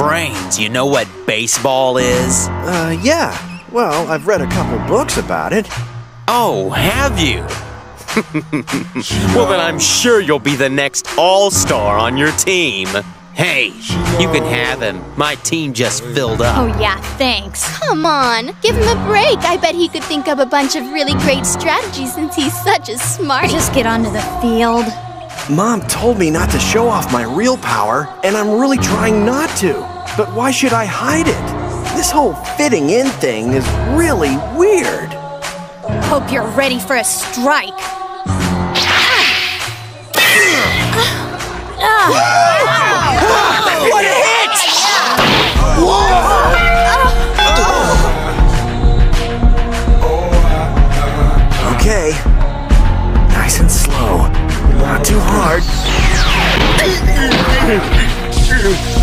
brains, you know what baseball is? Uh, yeah. Well, I've read a couple books about it. Oh, have you? well, then I'm sure you'll be the next all star on your team. Hey, you can have him. My team just filled up. Oh, yeah, thanks. Come on, give him a break. I bet he could think up a bunch of really great strategies since he's such a smart. Just get onto the field. Mom told me not to show off my real power, and I'm really trying not to. But why should I hide it? This whole fitting in thing is really weird. Hope you're ready for a strike. what a hit! Okay. Nice and slow. Peace.